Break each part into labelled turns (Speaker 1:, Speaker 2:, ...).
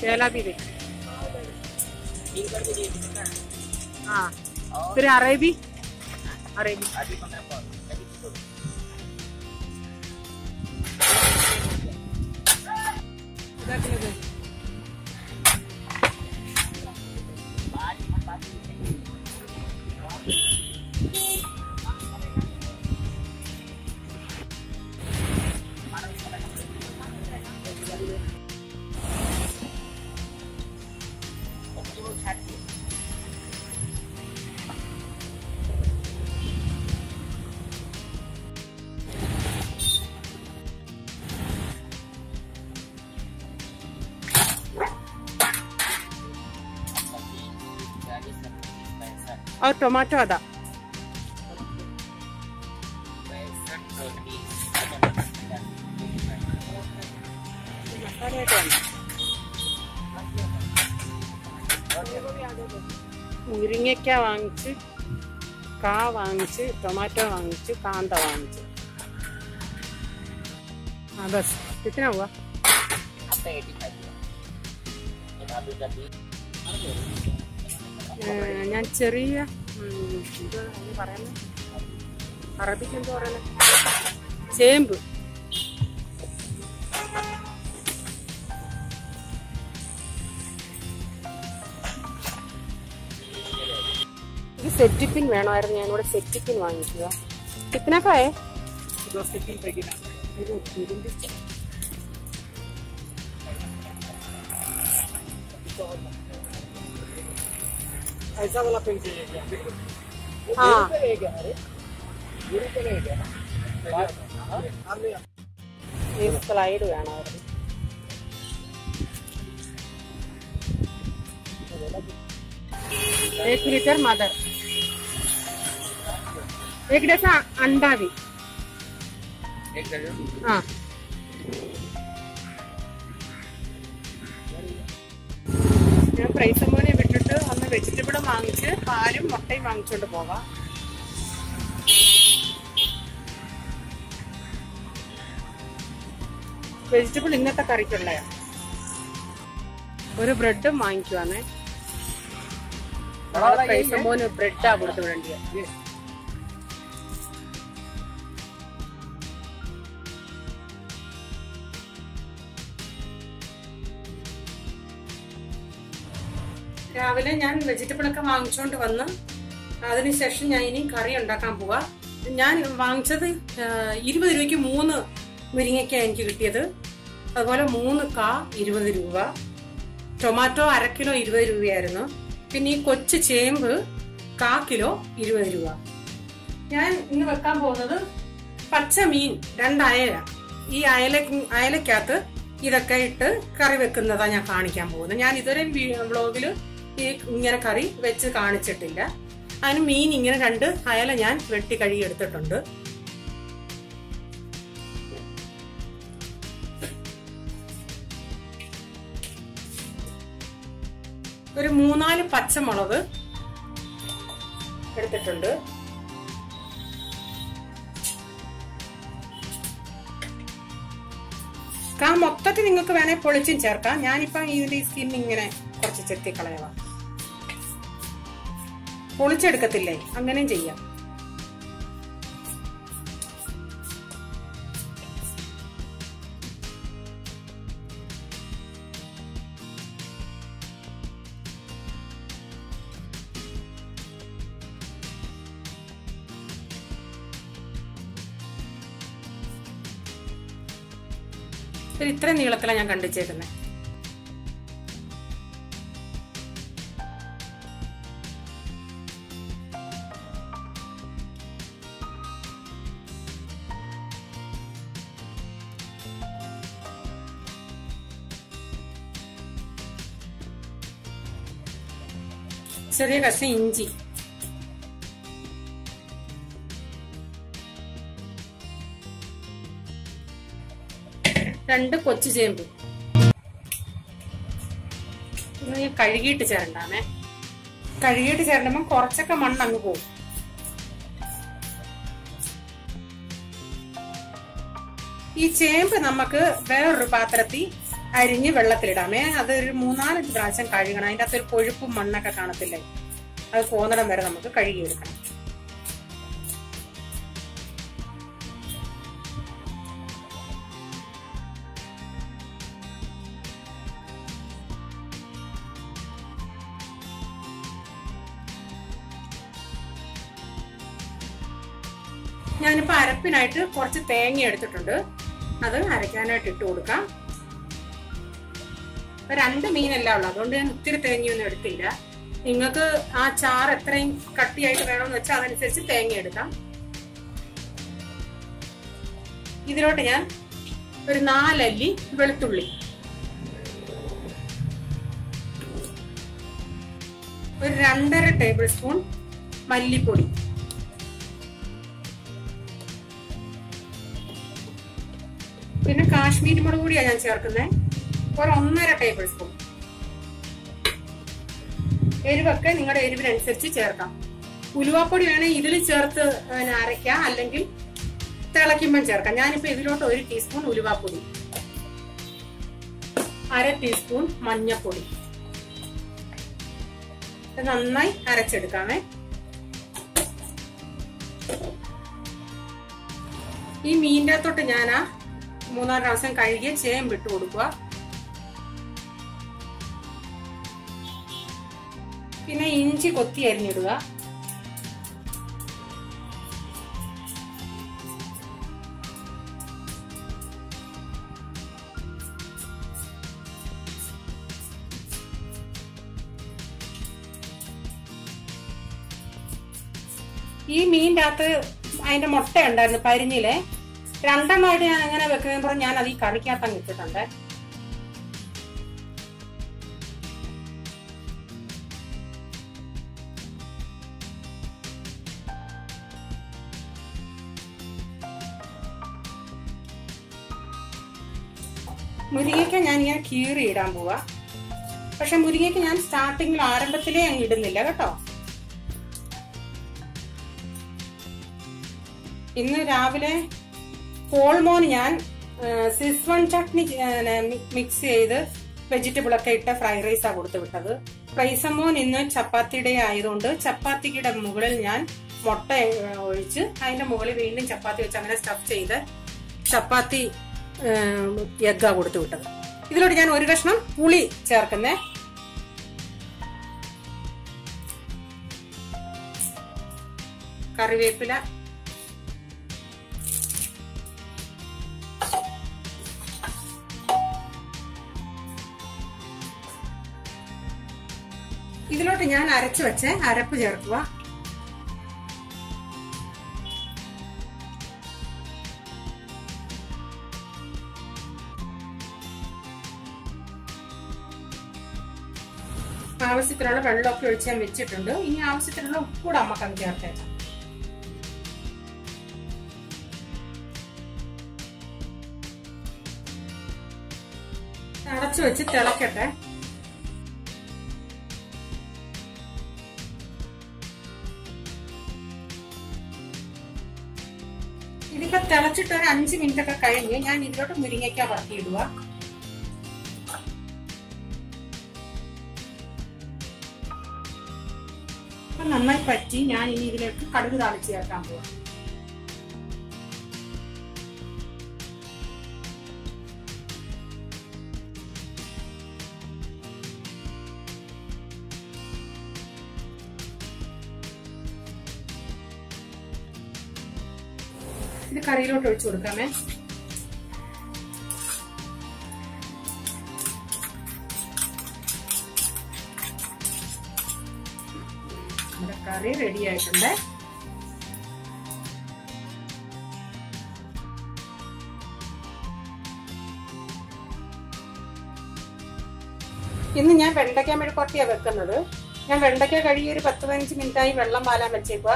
Speaker 1: केला भी देख हाँ फिर अरेबी अरेबी और टमाटो आधा മുരിങ്ങയ്ക്ക വാങ്ങിച്ച് കാ വാങ്ങിച്ച് ടൊമാറ്റോ വാങ്ങിച്ച് കാന്ത വാങ്ങിച്ച് ആ ബസ് കിത്തന പോവാ ഏഹ് ഞാൻ ചെറിയ ഉം, ഇത് എന്താ പറയുന്നത് അറബിക്ക് എന്താ പറയുന്നത് ചേമ്പ് ഇത് സെറ്റിപ്പിൻ വേണമായിരുന്നു ഞാനിവിടെ സെറ്റിപ്പിൻ വാങ്ങിക്കുക കിത്തനക്കായേ ഇത് ഇരുമ്പ്
Speaker 2: ऐसा वाला पेन चाहिए क्या
Speaker 1: हाँ।
Speaker 2: ये स्लाइड हो
Speaker 1: जाना एक लीटर मदर। एक डसा अंडा भी।
Speaker 2: एक डजन
Speaker 1: हाँ। ಪ್ರೈಸ್ ಅಮೌಂಟ್ വിട്ടിട്ട് വെജിറ്റബിളും വാങ്ങിച്ച് പാലും മുട്ടയും വാങ്ങിച്ചോണ്ട് പോവാം. വെജിറ്റബിൾ ഇന്നത്തെ കറിക്കുള്ളയാ ഒരു ബ്രെഡും വാങ്ങിക്കുവാന്നേ. പ്രൈസ് മോന് ബ്രെഡാ കൊടുത്തു വിടേണ്ടിയ. രാവിലെ ഞാൻ വെജിറ്റബിൾ ഒക്കെ വാങ്ങിച്ചുകൊണ്ട് വന്ന് അതിനുശേഷം ഞാൻ ഇനി കറി ഉണ്ടാക്കാൻ പോവാ. ഞാൻ വാങ്ങിച്ചത് ഇരുപത് രൂപയ്ക്ക് മൂന്ന് മുരിങ്ങയ്ക്ക എനിക്ക് കിട്ടിയത്. അതുപോലെ മൂന്ന് കാ ഇരുപത് രൂപ. ടൊമാറ്റോ അര കിലോ ഇരുപത് രൂപയായിരുന്നു. പിന്നെ ഈ കൊച്ചു ചേമ്പ് കാ കിലോ ഇരുപത് രൂപ. ഞാൻ ഇന്ന് വെക്കാൻ പോകുന്നത് പച്ച മീൻ ഈ അയല അയലക്കകത്ത് ഇതൊക്കെ ഇട്ട് കറി വെക്കുന്നതാണ് ഞാൻ കാണിക്കാൻ പോകുന്നത്. ഞാൻ ഇതുവരെ വ്ളോഗിൽ ഈ ഇങ്ങനെ കറി വെച്ച് കാണിച്ചിട്ടില്ല. അതിന് മീൻ ഇങ്ങനെ രണ്ട് അയല ഞാൻ വെട്ടി കഴുകി എടുത്തിട്ടുണ്ട്. ഒരു മൂന്നാൽ പച്ചമുളക് എടുത്തിട്ടുണ്ട്. കാ മൊത്തത്തിൽ നിങ്ങൾക്ക് വേണേൽ പൊളിച്ചും ചേർക്കാം. ഞാനിപ്പം ഈ സ്കിൻ ഇങ്ങനെ കുറച്ച് ചെത്തി കളയവാ പൊളിച്ചെടുക്കത്തില്ലേ? അങ്ങനെയും ചെയ്യാം. ഇത്ര നീളത്തിലാണ് ഞാൻ കണ്ടിച്ചേക്കുന്നത് ചെറിയ കഷ്ണം ഇഞ്ചി. രണ്ട് കൊച്ചു ചേമ്പ്. കഴുകിയിട്ട് ചേരണ്ടാമേ. കഴുകിയിട്ട് ചേരണ്ടുമ്പോ കുറച്ചൊക്കെ മണ്ണ് അങ്ങ് പോകും ഈ ചേമ്പ് നമുക്ക് വേറൊരു പാത്രത്തിൽ അരിഞ്ഞ് വെള്ളത്തിലിടാമേ. അതൊരു മൂന്നാലഞ്ച് പ്രാവശ്യം കഴുകണം. അതിന്റെ ഒരു കൊഴുപ്പും മണ്ണൊക്കെ കാണത്തില്ലേ? അത് പോന്നിടം വരെ നമുക്ക് കഴുകിയെടുക്കണം. ഞാനിപ്പോ അരപ്പിനായിട്ട് കുറച്ച് തേങ്ങ എടുത്തിട്ടുണ്ട്. അത് അരയ്ക്കാനായിട്ട് ഇട്ട് കൊടുക്കാം. രണ്ട് മീനല്ല ഉള്ളു. അതുകൊണ്ട് ഞാൻ ഒത്തിരി തേങ്ങയൊന്നും എടുത്തില്ല. നിങ്ങൾക്ക് ആ ചാർ എത്രയും കട്ടിയായിട്ട് വേണമെന്ന് വെച്ചാൽ അതനുസരിച്ച് തേങ്ങ എടുക്കാം. ഇതിലോട്ട് ഞാൻ ഒരു നാലല്ലി വെളുത്തുള്ളി. ഒരു രണ്ടര ടേബിൾ സ്പൂൺ മല്ലിപ്പൊടി. പിന്നെ കാശ്മീരി മുളക് പൊടിയാണ് ഞാൻ ചേർക്കുന്നത് ഒരു ഒന്നര ടേബിൾ സ്പൂൺ എരിവൊക്കെ നിങ്ങളുടെ എരിവിനനുസരിച്ച് ചേർക്കാം. ഉലുവാപ്പൊടി വേണേൽ ഇതിൽ ചേർത്ത് അരയ്ക്കാം. അല്ലെങ്കിൽ തിളയ്ക്കുമ്പം ചേർക്കാം. ഞാനിപ്പോ ഇതിലോട്ട് ഒരു ടീസ്പൂൺ ഉലുവാപ്പൊടി. അര ടീസ്പൂൺ മഞ്ഞപ്പൊടി. നന്നായി അരച്ചെടുക്കാമേ. ഈ മീന്റെ അകത്തോട്ട് ഞാൻ ആ മൂന്നാൽ പ്രാവശ്യം കഴുകിയ ചേമ്പ് ഇട്ട് കൊടുക്കുക പിന്നെ ഇഞ്ചി കൊത്തി അരിഞ്ഞിടുക. ഈ മീന്റെ അകത്ത് അതിന്റെ മുട്ട ഉണ്ടായിരുന്നു പരിഞ്ഞിലെ രണ്ടെണ്ണമായിട്ട് ഞാൻ എങ്ങനെ വെക്കുന്നതെന്ന് ഞാൻ അത് ഈ കറിക്കകത്ത് അങ്ങ് ഇട്ടിട്ടുണ്ട്. ഞാൻ കീറി ഇടാൻ പോവാ. പക്ഷെ മുരിങ്ങയ്ക്ക് ഞാൻ സ്റ്റാർട്ടിങ്ങിൽ ആരംഭത്തിലേ അങ്ങ് ഇടുന്നില്ല കേട്ടോ. ഇന്ന് രാവിലെ കോൾമോന് ഞാൻ സിസ്വൺ ചട്നി മിക്സ് ചെയ്ത് വെജിറ്റബിൾ ഒക്കെ ഇട്ട ഫ്രൈഡ് റൈസാണ് കൊടുത്തു വിട്ടത്. റൈസമോൻ ഇന്ന് ചപ്പാത്തിയുടെ ആയതുകൊണ്ട് ചപ്പാത്തിയുടെ മുകളിൽ ഞാൻ മുട്ട ഒഴിച്ച് അതിന്റെ മുകളിൽ വീണ്ടും ചപ്പാത്തി വെച്ച് അങ്ങനെ സ്റ്റഫ് ചെയ്ത് ചപ്പാത്തി എഗ്ഗാ കൊടുത്തു വിട്ടത്. ഇതിലോട്ട് ഞാൻ ഒരു കഷ്ണം പുളി ചേർക്കുന്നേ. കറിവേപ്പില. ഇതിലോട്ട് ഞാൻ അരച്ചു വെച്ച് അരപ്പ് ചേർക്കുക. ആവശ്യത്തിനുള്ള വെള്ളമൊക്കെ ഒഴിച്ച് ഞാൻ വെച്ചിട്ടുണ്ട്. ഇനി ആവശ്യത്തിനുള്ള ഉപ്പ് കൂടെ അമ്മയ്ക്ക് അങ്ങ് ചേർത്തേക്കാം. അടച്ചു വെച്ച് തിളക്കട്ടെ. ഇതിപ്പോ തിളച്ചിട്ട് ഒരു അഞ്ച് മിനിറ്റ് ഒക്കെ കഴിഞ്ഞ് ഞാൻ ഇതിലോട്ട് മുരിങ്ങയ്ക്ക വറക്കിയിടുക നന്നായി പറ്റി ഞാൻ ഇനി ഇതിലേക്ക് കടുക് താളിച്ച് ചേർക്കാൻ പോവാം. ഇത് കറിയിലോട്ട് ഒഴിച്ചു കൊടുക്കാമേ. കറി റെഡി ആയിട്ടുണ്ട്. ഇന്ന് ഞാൻ വെണ്ടയ്ക്ക മെഴുക്കുവരട്ടിയാണ് വെക്കുന്നത്. ഞാൻ വെണ്ടയ്ക്ക കഴുകി ഒരു പത്ത് പതിനഞ്ച് മിനിറ്റായി വെള്ളം പാലാൻ വെച്ചേക്കുക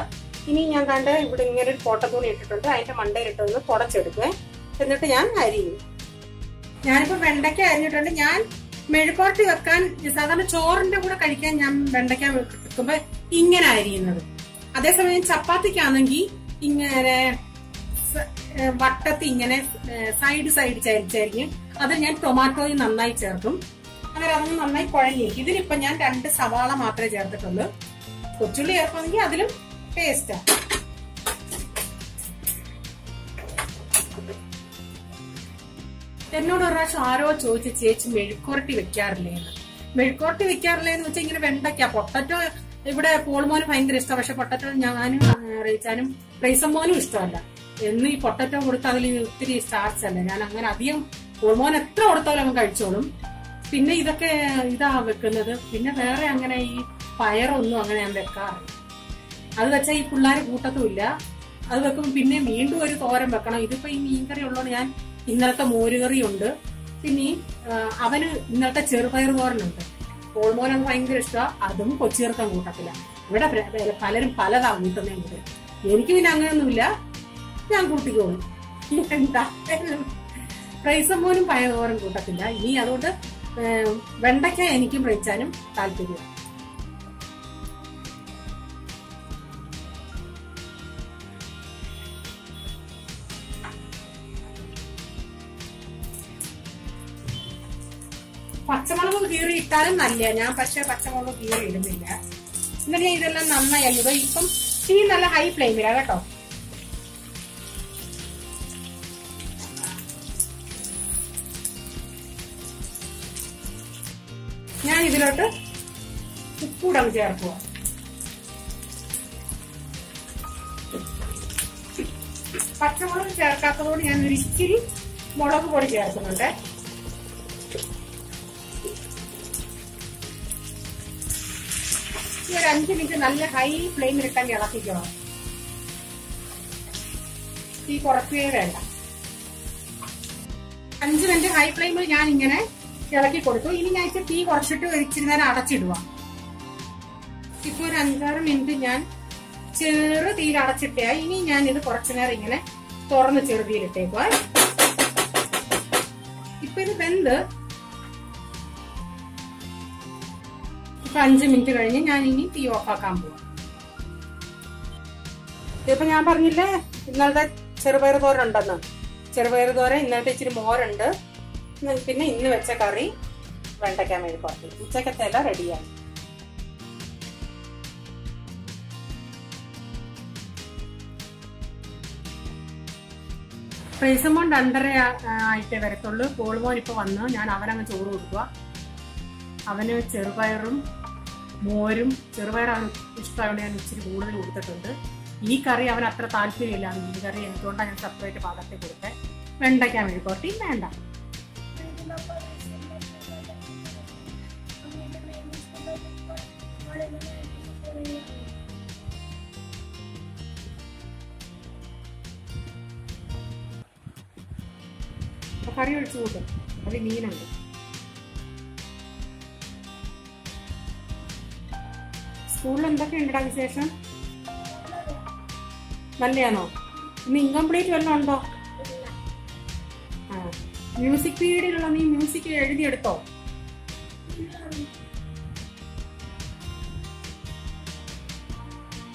Speaker 1: ഇനി ഞാൻ കണ്ട് ഇവിടെ ഇങ്ങനെ ഒരു പോട്ടത്തൂണി ഇട്ടിട്ടുണ്ട്. അതിന്റെ മണ്ടയിലിട്ടൊന്ന് പൊടച്ചെടുക്കുക എന്നിട്ട് ഞാൻ അരിയും. ഞാനിപ്പോ വെണ്ടയ്ക്ക അരിഞ്ഞിട്ടുണ്ട്. ഞാൻ മെഴുക്കുവരട്ടി വെക്കാൻ സാധാരണ ചോറിന്റെ കൂടെ കഴിക്കാൻ ഞാൻ വെണ്ടയ്ക്ക വെക്കുമ്പോ ഇങ്ങനെ അരിയുന്നത്. അതേസമയം ചപ്പാത്തിക്കാണെങ്കിൽ ഇങ്ങനെ വട്ടത്തി ഇങ്ങനെ സൈഡ് സൈഡ് ചരിച്ചരിഞ്ഞ് അത് ഞാൻ ടൊമാറ്റോയും നന്നായി ചേർക്കും. അങ്ങനെ അതൊന്ന് നന്നായി കുഴഞ്ഞു ഇതിലിപ്പോ ഞാൻ രണ്ട് സവാള മാത്രമേ ചേർത്തിട്ടുള്ളൂ. കൊച്ചുള്ളി ചേർക്കുമെങ്കിൽ അതിലും ടേസ്റ്റാ എന്നോട് ഒരു പ്രാവശ്യം ആരോ ചോദിച്ചു ചേച്ചി മെഴുക്കുരട്ടി വെക്കാറില്ലേ എന്ന്. മെഴുക്കുരട്ടി വെക്കാറില്ലേ എന്ന് വെച്ചാൽ ഇങ്ങനെ വെണ്ടയ്ക്ക. പൊട്ടറ്റോ ഇവിടെ പോൾമോന് ഭയങ്കര ഇഷ്ടം. പക്ഷെ പൊട്ടറ്റോ ഞാനും റീച്ചാനും റൈസമ്മോനും ഇഷ്ടമല്ല. എന്ന് ഈ പൊട്ടറ്റോ കൊടുത്ത് അതിൽ ഒത്തിരി സ്റ്റാർച്ച് അല്ല. ഞാൻ അങ്ങനെ അധികം പോൾമോൻ എത്ര കൊടുത്താലും അവൻ കഴിച്ചോളും. പിന്നെ ഇതൊക്കെ ഇതാ വെക്കുന്നത്. പിന്നെ വേറെ അങ്ങനെ ഈ പയറൊന്നും അങ്ങനെ ഞാൻ വെക്കാറില്ല. അത് വെച്ചാൽ ഈ പിള്ളേർ കൂട്ടത്തുമില്ല അത് വെക്കുമ്പോൾ പിന്നെ വീണ്ടും ഒരു തോരൻ വെക്കണം. ഇതിപ്പോ ഈ മീൻകറി ഉള്ളതുകൊണ്ട് ഞാൻ ഇന്നലത്തെ മോരുകറിയുണ്ട്. പിന്നെ അവന് ഇന്നലത്തെ ചെറുപയർ തോരനുണ്ട്. പോൾമോനത് ഭയങ്കര ഇഷ്ടമാണ് അതും കൊച്ചീർക്കാൻ കൂട്ടത്തില്ല. ഇവിടെ പലരും പലതാ കൂട്ടുന്നേ കൂടെ എനിക്ക് പിന്നെ അങ്ങനെയൊന്നുമില്ല. ഞാൻ കൂട്ടിക്കോളും. എന്താ പ്രൈസം പോലും തോരൻ കൂട്ടത്തില്ല. ഇനി അതുകൊണ്ട് വെണ്ടയ്ക്ക എനിക്കും വെച്ചാനും താല്പര്യം പച്ചമുളക് കീറി ഇട്ടാലും നല്ല ഞാൻ പക്ഷെ പച്ചമുളക് കീറി ഇടുന്നില്ല. എന്നിട്ട് ഞാൻ ഇതെല്ലാം നന്നായി അയ്യോ ഇപ്പം തീ നല്ല ഹൈ ഫ്ലെയിമിലാണ് കേട്ടോ. ഞാൻ ഇതിലോട്ട് ഉപ്പൂടം ചേർക്കുക. പച്ചമുളക് ചേർക്കാത്തതുകൊണ്ട് ഞാൻ ഒരു ഇച്ചിരി മുളക് പൊടി ചേർക്കുന്നുണ്ട്. ഈ ഒരു അഞ്ച് മിനിറ്റ് നല്ല ഹൈ ഫ്ലെയിമിൽ ഇട്ടാൽ ഇളക്കിക്കണം തീ കുറച്ചേ വേണ്ട. അഞ്ച് മിനിറ്റ് ഹൈ ഫ്ലെയിമിൽ ഞാൻ ഇങ്ങനെ ഇളക്കി കൊടുത്തു. ഇനി ഞാൻ ഇച്ചിരി തീ കുറച്ചിട്ട് ഇച്ചിരി നേരം അടച്ചിടുക ഇപ്പൊ ഒരു അഞ്ചാറ് മിനിറ്റ് ഞാൻ ചെറു തീയിൽ അടച്ചിട്ടേ ഇനി ഞാൻ ഇത് കുറച്ചു നേരം ഇങ്ങനെ തുറന്ന് ചെറുതീയിലിട്ടേക്കുക ഇപ്പൊ ഇത് വെന്ത് ഇപ്പൊ അഞ്ച് മിനിറ്റ് കഴിഞ്ഞ് ഞാൻ ഇനി തീ ഓഫ് ആക്കാൻ പോവാം. ഇതിപ്പോ ഞാൻ പറഞ്ഞില്ലേ ഇന്നലത്തെ ചെറുപയർ തോര ഉണ്ടെന്ന്. ചെറുപയർ തോര ഇന്നലത്തെ ഇച്ചിരി മോരുണ്ട്. പിന്നെ ഇന്ന് വെച്ച കറി വെണ്ടയ്ക്ക മെഴുക്കുവരട്ടി ഉച്ചക്കത്തെ എല്ലാം റെഡിയായി പ്രൈസമോൺ രണ്ടര ആയിട്ടേ വരത്തുള്ളൂ. പോളുമോൻ ഇപ്പൊ വന്ന് ഞാൻ അവനങ്ങ് ചോറ് കൊടുക്കുക അവന് ചെറുപയറും മോരും ചെറുപയറാണ് ഇഷ്ടമായതുകൊണ്ട് ഞാൻ ഇച്ചിരി കൂടുതൽ കൊടുത്തിട്ടുണ്ട്. ഈ കറി അവൻ അത്ര താല്പര്യമില്ല. മീൻ കറി എന്തുകൊണ്ടാണ് ഞാൻ സെപ്പറേറ്റ് പാകത്തിൽ കൊടുത്തത് വെണ്ടയ്ക്ക മെഴുക്കോട്ടി വേണ്ട. കറി ഒഴിച്ചു കൂട്ടും. അതിൽ മീനുണ്ട്. സ്കൂളിൽ എന്തൊക്കെ ഉണ്ടടാ വിശേഷം? നല്ലയാണോ ഇന്ന് ഇൻകംപ്ലീറ്റ് വല്ലതും ഉണ്ടോ? ആ. മ്യൂസിക് പീരീഡിലുള്ള നീ മ്യൂസിക് എഴുതിയെടുത്തോ?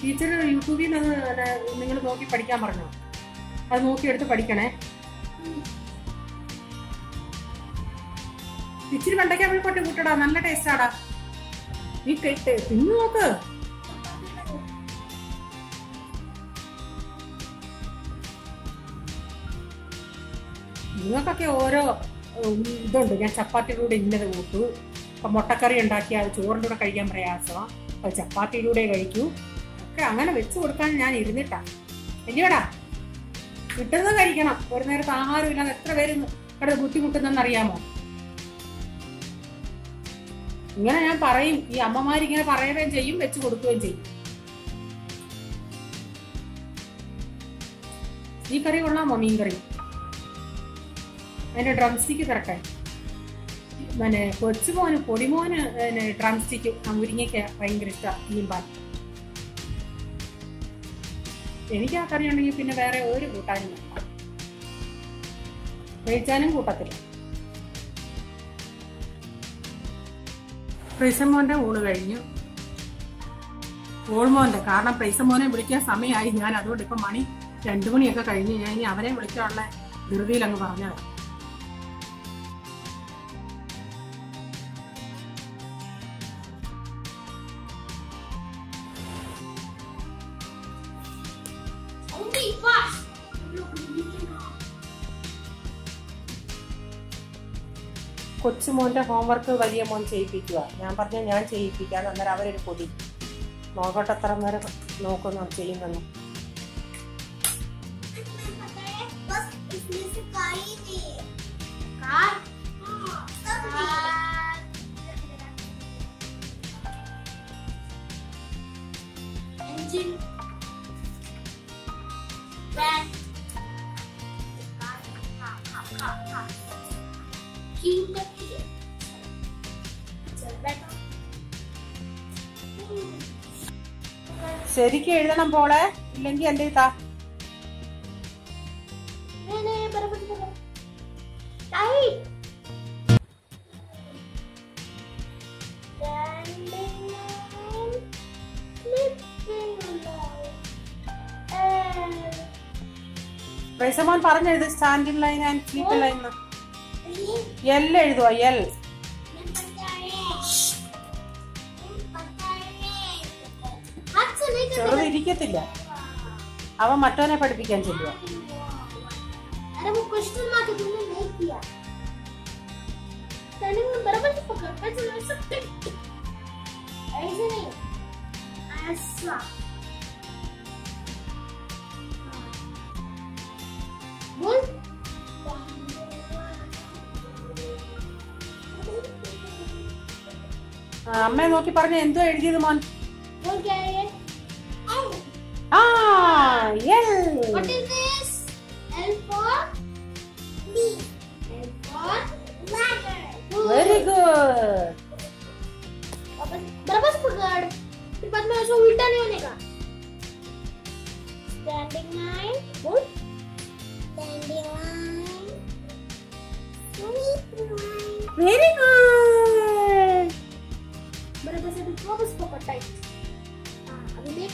Speaker 1: ടീച്ചർ യൂട്യൂബിൽ നിന്ന് നിങ്ങൾ നോക്കി പഠിക്കാൻ പറഞ്ഞു? അത് നോക്കിയെടുത്ത് പഠിക്കണേ. ഇച്ചിരി വെണ്ടയ്ക്ക പൊട്ടി കൂട്ടടാ. നല്ല ടേസ്റ്റാടാ നീ തിന്നു നോക്ക്. നിങ്ങൾക്കൊക്കെ ഓരോ ഇതുണ്ട്. ഞാൻ ചപ്പാത്തിയിലൂടെ ഇന്നത് കൂട്ടു. ഇപ്പൊ മുട്ടക്കറി ഉണ്ടാക്കിയാൽ ചോറിന്റെ കൂടെ കഴിക്കാൻ പ്രയാസമാണ് അപ്പൊ ചപ്പാത്തിയിലൂടെ കഴിക്കൂ. ഒക്കെ അങ്ങനെ വെച്ചു കൊടുക്കാൻ ഞാൻ ഇരുന്നിട്ടാ. വലിയടാ കിട്ടുന്നത് കഴിക്കണം. ഒരു നേരത്തെ ആഹാരം ഇല്ലാതെ എത്ര പേര് ഇവിടെ ബുദ്ധിമുട്ടുന്നെന്ന് അറിയാമോ? ഇങ്ങനെ ഞാൻ പറയും ഈ അമ്മമാർ ഇങ്ങനെ പറയുകയും ചെയ്യും വെച്ച് കൊടുക്കുകയും ചെയ്യും. ഈ കറി കൊള്ളാം മീൻ കറി അതിന്റെ ഡ്രംസ്റ്റിക്ക് തരട്ടെ പിന്നെ കൊച്ചുമോന് പൊടിമോന് ഡ്രംസ്റ്റിക്ക് മുരിങ്ങയ്ക്ക് ഭയങ്കര ഇഷ്ടമാണ് മീൻപാൽ എനിക്ക് ആ കറി ഉണ്ടെങ്കിൽ പിന്നെ വേറെ ഒരു കൂട്ടാനും വേണ്ട. കഴിച്ചാനും കൂട്ടത്തില്ല. പ്രൈസമോന്റെ ഊണ് കഴിഞ്ഞു. ഓൾമോന്റെ കാരണം പ്രൈസമോനെ വിളിക്കാൻ സമയമായി. ഞാൻ അതുകൊണ്ട് ഇപ്പൊ മണി രണ്ടു മണിയൊക്കെ കഴിഞ്ഞു. ഞാൻ ഇനി അവനെ വിളിക്കാനുള്ള ധൃതിയിൽ അങ്ങ് പറഞ്ഞതാണ് കൊച്ചുമോന്റെ ഹോംവർക്ക് വലിയ മോൻ ചെയ്യിപ്പിക്കുക ഞാൻ പറഞ്ഞ ഞാൻ ചെയ്യിപ്പിക്കാം. അന്നേരം അവരൊരു പൊടി നോക്കട്ടെ അത്ര നേരം നോക്കുന്നു ചെയ്യുന്നു
Speaker 3: Engine. ha ha. the key. Kindertier.
Speaker 1: ശരിക്കും എഴുതണം പോളെ ഇല്ലെങ്കിൽ എന്റെ
Speaker 3: താ വൈസമോൻ പറഞ്ഞെഴുത് standing line and
Speaker 1: sleeping line എന്ന് എൽ എഴുതുക എൽ ചെറുത് ഇരിക്കത്തില്ല അവൻ മറ്റവനെ പഠിപ്പിക്കാൻ ചെല്ലുക
Speaker 3: बोल
Speaker 1: ആ, അമ്മയെ നോക്കി പറഞ്ഞ എന്തോ എഴുതിയത് മോൻ
Speaker 3: बोल क्या है ये L
Speaker 1: ആ L
Speaker 3: what is this L for leaf L for ladder
Speaker 1: very good
Speaker 3: वापस बराबर से पकड़ फिर बाद में ऐसा उल्टा नहीं होने का स्टैंडिंग लाइन बोल standing line sweep line
Speaker 1: very good
Speaker 3: बराबर से अभी वापस पकड़ टाइट हाँ अभी देख।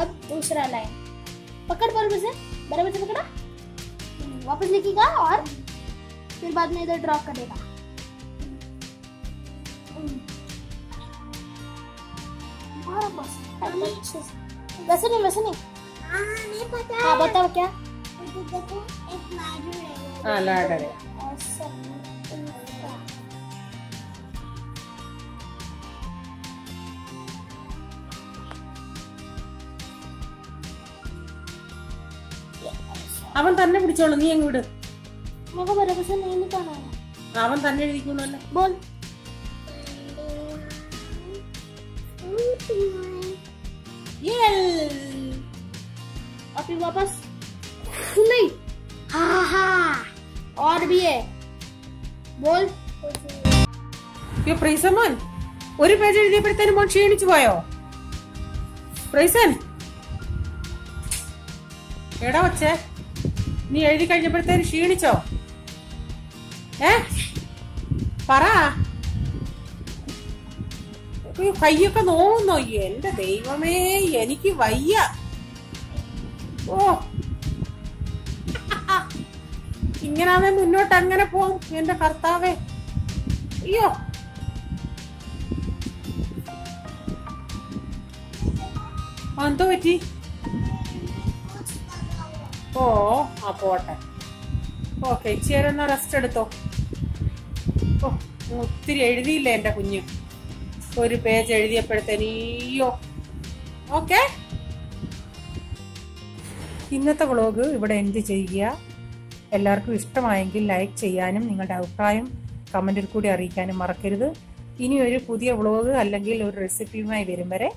Speaker 3: अब दूसरा लाइन पकड़ बराबर से बराबर से पकड़ा। वापस लिखेगा और फिर बाद में इधर ड्रॉ करेगा। वैसे नहीं वैसे नहीं। हाँ नहीं पता। हाँ बताओ क्या? देखो एक लाइटर है।
Speaker 1: ആ ലാഡർ അവൻ തന്നെ പിടിച്ചോളൂ നീ അങ്ങ് വിട് അവൻ തന്നെ
Speaker 3: എഴുതിക്കണല്ലോ ബോൾ Yel. Api wapas. Kunai. Ha. और भी है बोल
Speaker 1: അയ്യോ പ്രൈസമോൻ ഒരു പേജ് എഴുതിയപ്പോഴത്തേനും മോൻ ക്ഷീണിച്ചു പോയോ പ്രൈസൻ എടാ വച്ചേ നീ എഴുതി കഴിഞ്ഞപ്പോഴത്തേനും ക്ഷീണിച്ചോ ഏ പറ അയ്യോ, കയ്യൊക്കെ നോവുന്നോ എന്റെ ദൈവമേ എനിക്ക് വയ്യ ഓ ഇങ്ങനാണെ മുന്നോട്ട് അങ്ങനെ പോകും എന്റെ കർത്താവേ. അയ്യോ. എന്തോ പറ്റി? ഓ ആ പോട്ടെ. ഓക്കെ ഇച്ചിരി റെസ്റ്റ് എടുത്തോ? ഓ ഒത്തിരി എഴുതിയില്ല എന്റെ കുഞ്ഞ്? ഒരു പേജ് എഴുതിയപ്പോഴത്തേനീയോ ഓക്കെ ഇന്നത്തെ വ്ളോഗ് ഇവിടെ എന്ത് ചെയ്യുക. എല്ലാവർക്കും ഇഷ്ടമായെങ്കിൽ ലൈക്ക് ചെയ്യാനും നിങ്ങളുടെ അഭിപ്രായം കമന്റിൽ കൂടി അറിയിക്കാനും മറക്കരുത്. ഇനി ഒരു പുതിയ വ്ളോഗ് അല്ലെങ്കിൽ ഒരു റെസിപ്പിയുമായി വരും വരെ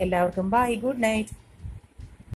Speaker 1: എല്ലാവർക്കും ബൈ ഗുഡ് നൈറ്റ്